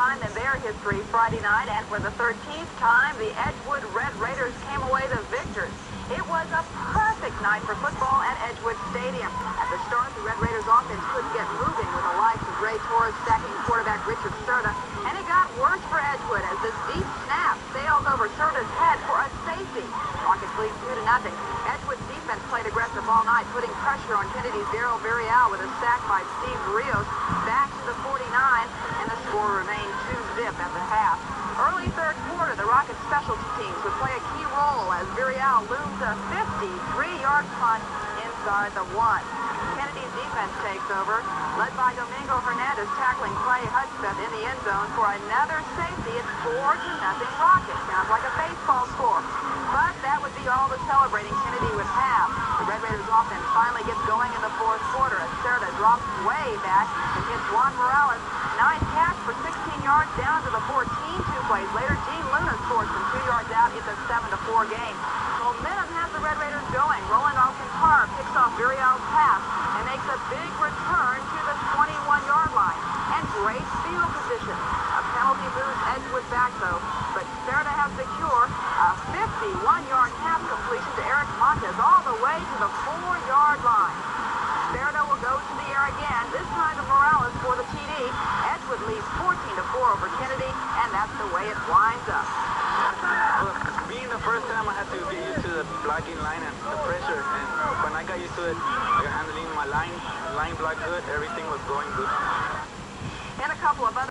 time in their history Friday night, and for the 13th time, the Edgewood Red Raiders came away the victors. It was a perfect night for football at Edgewood Stadium. At the start, the Red Raiders offense couldn't get moving with the likes of Ray Torres stacking quarterback Richard Serta, and it got worse for Edgewood as this deep snap sailed over Serta's head for a safety. Rockets lead 2 to nothing. Edgewood's defense played aggressive all night, putting pressure on Kennedy's Daryl Villarreal with a sack by Steve Rios back to the 49, and the score remained 2-zip at the half. Early third quarter, the Rockets specialty teams would play a key role as Villarreal loomed a 53-yard punt inside the one. Kennedy's defense takes over, led by Domingo Hernandez tackling Clay Hudspeth in the end zone for another safety. It's 4 to nothing Rockets. Sounds like a baseball score. But that would be all the celebrating Kennedy would have. The Red Raiders offense finally gets going in the fourth quarter as Serta drops way back and hits Juan Morales. Nice catch for 16 yards down to the 14. Two plays later, Gene Luna scores from two yards out. It's a 7 to 4 game. Momentum has the Red Raiders going. Roland Alcantar picks off Villarreal's pass and makes a big return to the 21-yard line. And great field position. A penalty moves Edgewood back, though. But Serta has secure a 51-yard pass completion to Eric Montes all the way to the 4-yard line. Serta will go to the air again, this time to Morales for the TD. Edgewood leads 14 to 4 over Kennedy, and that's the way it winds up. Well, being the first time, I had to get used to the blocking line and the pressure. And when I got used to it, I got handling my line, line block good, everything was going good. And a couple of other